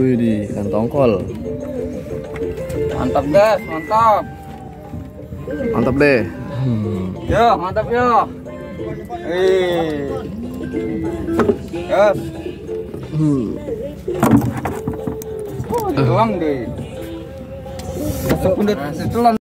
Wih, di ikan tongkol. Mantap deh, mantap. Mantap deh. Yo, mantap yo. Eh. Yes. Deh. Masuk pun deh. Setelan